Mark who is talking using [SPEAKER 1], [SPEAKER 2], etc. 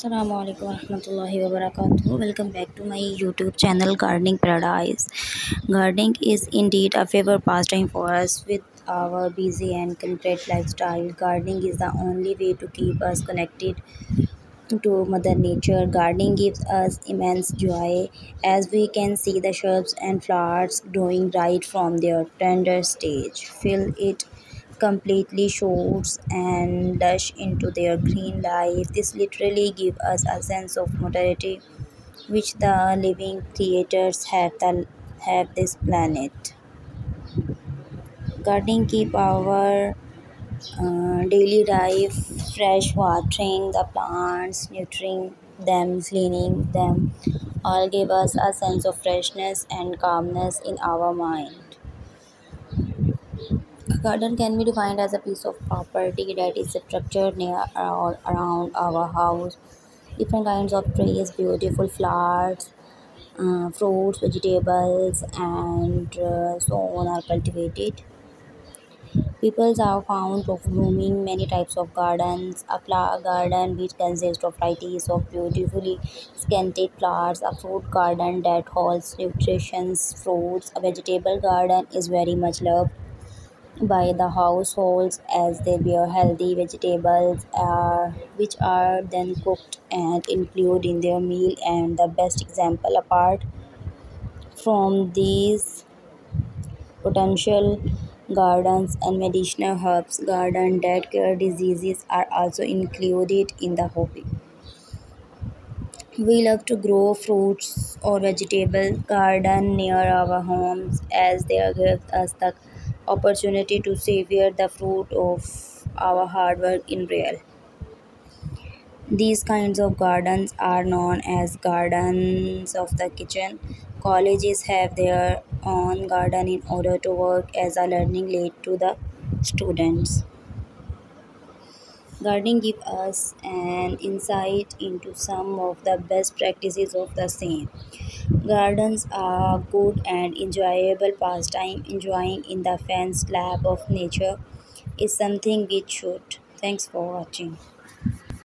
[SPEAKER 1] Assalamu alaikum warahmatullahi wabarakatuh. Welcome back to my YouTube channel Gardening Paradise. Gardening is indeed a favorite pastime for us with our busy and concrete lifestyle. Gardening is the only way to keep us connected to Mother Nature. Gardening gives us immense joy as we can see the shrubs and flowers growing right from their tender stage. Feel it completely shoots and dash into their green life. This literally gives us a sense of mortality which the living creators have the have this planet. Gardening keep our uh, daily life fresh, watering the plants, nurturing them, cleaning them, all give us a sense of freshness and calmness in our mind. Garden can be defined as a piece of property that is structured near or around our house. Different kinds of trees, beautiful flowers, uh, fruits, vegetables, and uh, so on are cultivated. People have found of blooming many types of gardens. A flower garden which consists of varieties of beautifully scented flowers. A fruit garden that holds nutritious fruits. A vegetable garden is very much loved by the households as they bear healthy vegetables uh, which are then cooked and included in their meal. And the best example apart from these potential gardens and medicinal herbs garden that cure diseases are also included in the hobby. We love to grow fruits or vegetable garden near our homes as they give us the opportunity to savor the fruit of our hard work in real. These kinds of gardens are known as gardens of the kitchen. Colleges have their own garden in order to work as a learning aid to the students. Gardening gives us an insight into some of the best practices of the same. Gardens are good and enjoyable pastime. Enjoying in the fenced lap of nature is something we should. Thanks for watching.